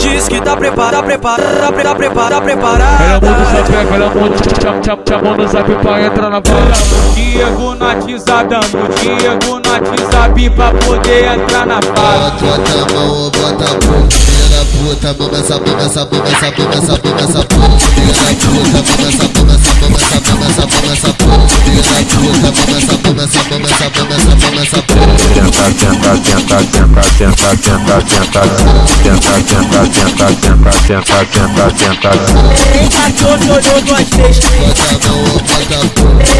Diz que tá preparado, tá preparado, tá preparado, tá preparado. Ela muito sapeca, ela muito cham, cham, chamou no zap pra entrar na bala. Diego no WhatsApp, dando Diego no WhatsApp pra poder entrar na fala. Bota a mão, bota a bunda, puta, mama essa, mama essa, mama essa, mama essa, mama essa, puta, puta, mama essa, mama essa, mama essa, mama essa, mama essa, puta, puta, mama essa, mama essa, mama essa, mama essa, mama essa, puta. Tenta, tenta, tenta, tenta, tenta, tenta, tenta, tenta, tenta, senta, senta, senta, senta, senta. Senta, todo, olhou duas vezes.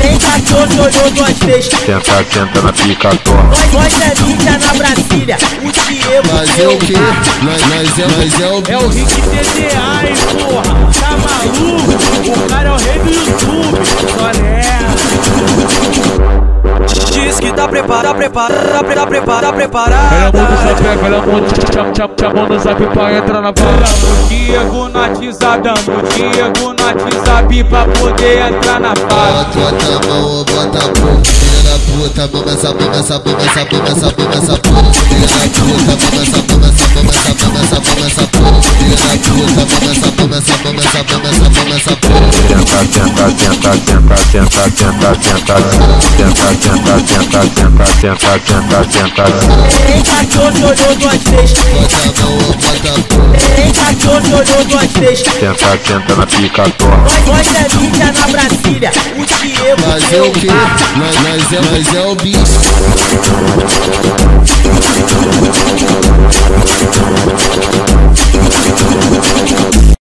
Senta, todo, olhou duas vezes. Senta, senta na pica toa. Nós é mídia na Brasília, o Diego. Mas é o quê? Nós é o. É o Rick TDA. Tá preparado, tá preparado, tá preparado, tá preparado, tá Ela preparado. muito sapeca, ela muito cham, cham, chamou no zap pra entrar na bala. Diego no WhatsApp, dando Diego no WhatsApp pra poder entrar na fala. Bota a mão, bota a bunda, puta, mama essa, mama essa, mama essa, mama essa, mama essa, puta, puta, mama essa, mama essa, mama essa, mama essa, puta, mama essa, mama essa, mama essa, mama essa, mama essa, puta. Tenta, tenta, tenta, tenta, tenta, tenta, tenta, tenta, tenta, tenta, tenta, tenta, tenta, tenta. Em 14 olhou duas vezes. Bota a mão, bota a bunda, Em 14 olhou duas vezes. Tenta, tenta na pica torta. Nós, nós é mídia na Brasília. O Diego mas é o? Nós, nós é, nós é o bicho.